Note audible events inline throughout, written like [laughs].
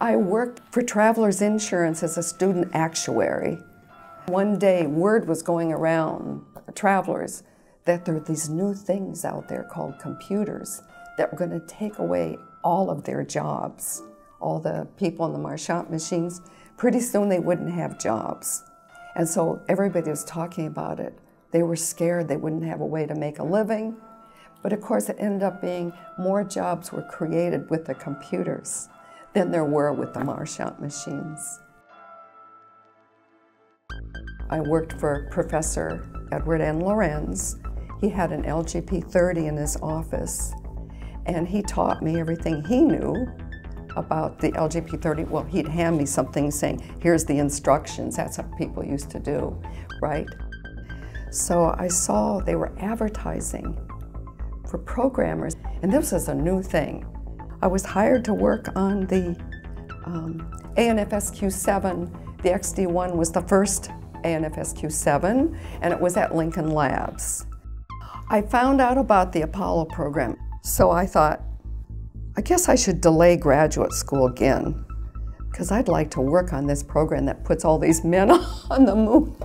I worked for Travelers Insurance as a student actuary. One day, word was going around travelers that there are these new things out there called computers that were going to take away all of their jobs. All the people in the Marchant machines, pretty soon they wouldn't have jobs. And so everybody was talking about it. They were scared they wouldn't have a way to make a living. But of course, it ended up being more jobs were created with the computers than there were with the Marchant machines. I worked for Professor Edward N. Lorenz. He had an LGP30 in his office, and he taught me everything he knew about the LGP30. Well, he'd hand me something saying, here's the instructions. That's what people used to do, right? So I saw they were advertising for programmers, and this was a new thing. I was hired to work on the um, ANFSQ7. The XD1 was the first ANFSQ7, and it was at Lincoln Labs. I found out about the Apollo program, so I thought, I guess I should delay graduate school again, because I'd like to work on this program that puts all these men [laughs] on the moon.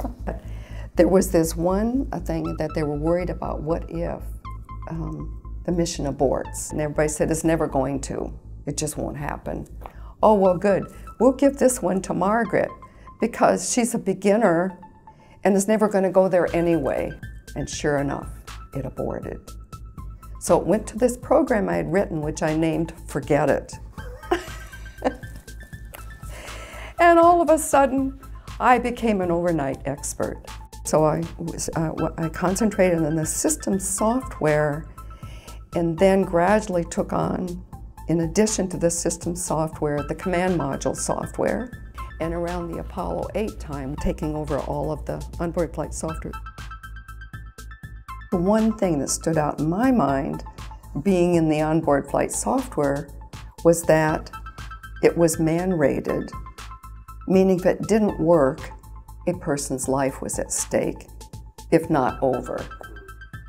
There was this one thing that they were worried about, what if um, the mission aborts? And everybody said, it's never going to. It just won't happen. Oh, well, good. We'll give this one to Margaret because she's a beginner and is never going to go there anyway. And sure enough, it aborted. So it went to this program I had written, which I named Forget It. [laughs] and all of a sudden, I became an overnight expert. So I, was, uh, I concentrated on the system software and then gradually took on, in addition to the system software, the command module software and around the Apollo 8 time, taking over all of the onboard flight software. The one thing that stood out in my mind, being in the onboard flight software, was that it was man-rated, meaning if it didn't work, a person's life was at stake, if not over.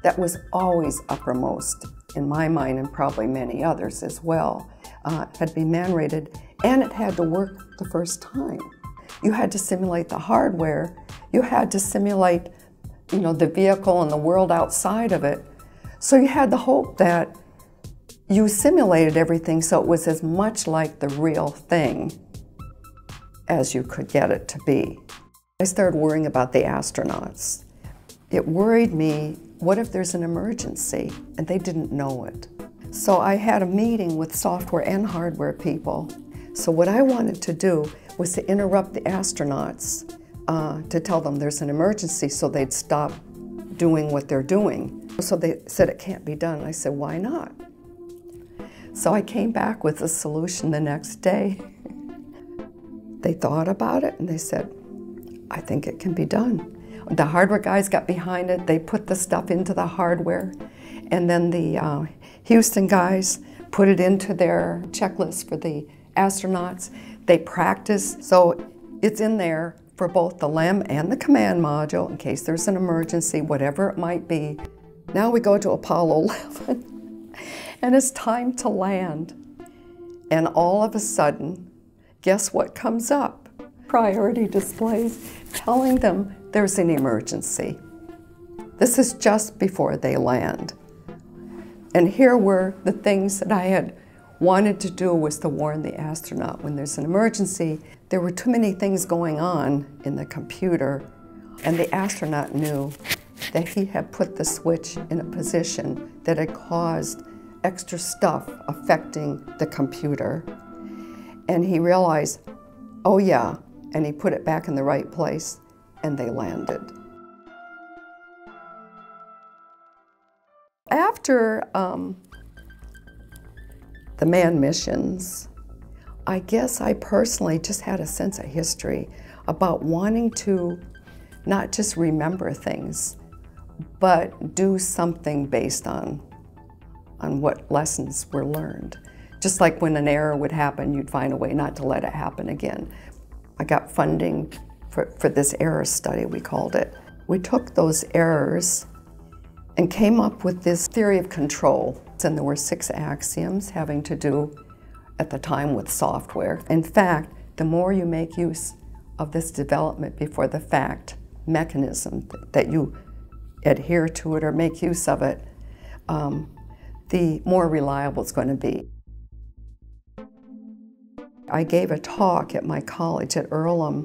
That was always uppermost in my mind and probably many others as well. Uh, had to be man-rated and it had to work the first time. You had to simulate the hardware. You had to simulate, you know, the vehicle and the world outside of it. So you had the hope that you simulated everything so it was as much like the real thing as you could get it to be. I started worrying about the astronauts. It worried me, what if there's an emergency and they didn't know it? So I had a meeting with software and hardware people so what I wanted to do was to interrupt the astronauts uh, to tell them there's an emergency so they'd stop doing what they're doing. So they said it can't be done. I said, why not? So I came back with a solution the next day. [laughs] they thought about it and they said, I think it can be done. The hardware guys got behind it. They put the stuff into the hardware. And then the uh, Houston guys put it into their checklist for the astronauts. They practice, so it's in there for both the LEM and the command module in case there's an emergency, whatever it might be. Now we go to Apollo [laughs] 11, and it's time to land. And all of a sudden, guess what comes up? Priority displays telling them there's an emergency. This is just before they land. And here were the things that I had wanted to do was to warn the astronaut when there's an emergency. There were too many things going on in the computer, and the astronaut knew that he had put the switch in a position that had caused extra stuff affecting the computer. And he realized, oh yeah, and he put it back in the right place, and they landed. After um, the man missions, I guess I personally just had a sense of history about wanting to not just remember things, but do something based on, on what lessons were learned. Just like when an error would happen, you'd find a way not to let it happen again. I got funding for, for this error study, we called it. We took those errors and came up with this theory of control. And there were six axioms having to do at the time with software. In fact, the more you make use of this development before the fact mechanism, that you adhere to it or make use of it, um, the more reliable it's going to be. I gave a talk at my college at Earlham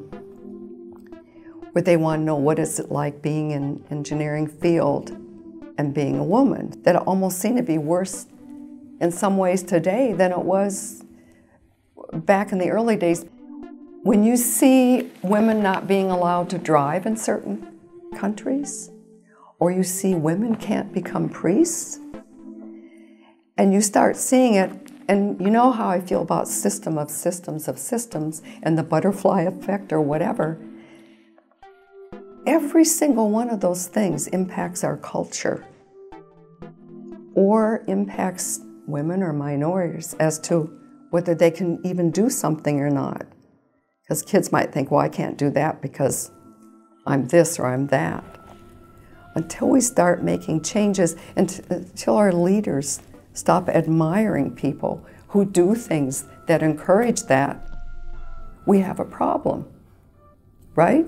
where they want to know what is it like being in engineering field and being a woman. That almost seemed to be worse in some ways today than it was back in the early days. When you see women not being allowed to drive in certain countries, or you see women can't become priests, and you start seeing it, and you know how I feel about system of systems of systems and the butterfly effect or whatever. Every single one of those things impacts our culture or impacts women or minorities as to whether they can even do something or not. Because kids might think, well, I can't do that because I'm this or I'm that. Until we start making changes, until our leaders stop admiring people who do things that encourage that, we have a problem, right?